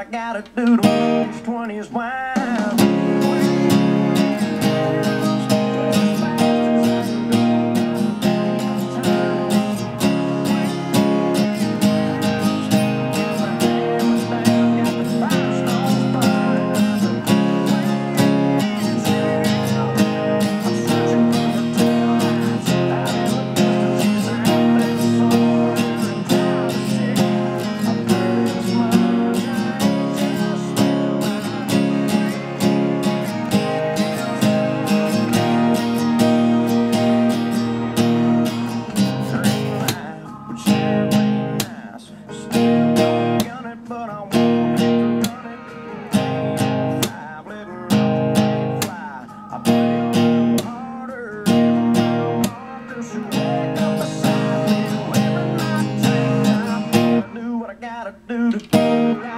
I gotta do to lose 20 is wine. I gotta do.